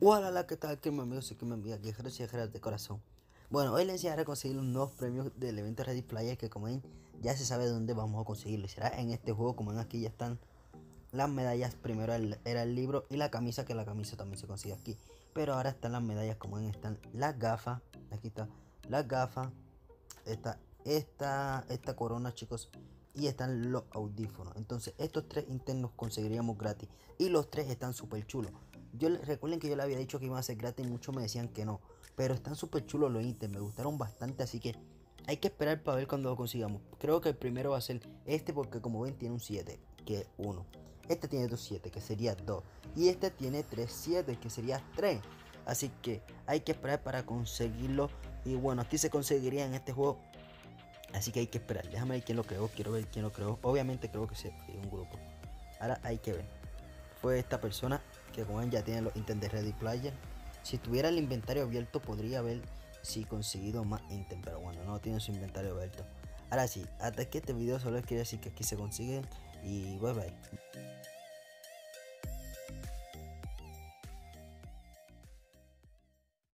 Hola, ¿qué tal? Que me amigo, soy que me envía aquí, y de corazón. Bueno, hoy les enseñaré a conseguir los nuevos premios del evento Ready Player que como ven, ya se sabe dónde vamos a conseguirlo. será en este juego, como ven aquí ya están las medallas. Primero era el libro y la camisa, que la camisa también se consigue aquí. Pero ahora están las medallas, como ven, están las gafas. Aquí está las gafas. Esta, esta, esta corona, chicos y están los audífonos. Entonces, estos tres internos conseguiríamos gratis. Y los tres están súper chulos. Yo recuerden que yo le había dicho que iban a ser gratis y muchos me decían que no. Pero están súper chulos los internos. Me gustaron bastante. Así que hay que esperar para ver cuando lo consigamos. Creo que el primero va a ser este porque como ven tiene un 7, que es 1. Este tiene 2 7, que sería 2. Y este tiene 3 7, que sería 3. Así que hay que esperar para conseguirlo. Y bueno, aquí se conseguiría en este juego Así que hay que esperar. Déjame ver quién lo creó. Quiero ver quién lo creó. Obviamente creo que sí, un grupo. Ahora hay que ver. Fue esta persona ya tiene los ítems de Ready Player. Si tuviera el inventario abierto podría ver si conseguido más ítems. Pero bueno, no tiene su inventario abierto. Ahora sí, hasta que este video solo quiero decir que aquí se consigue. Y bye bye.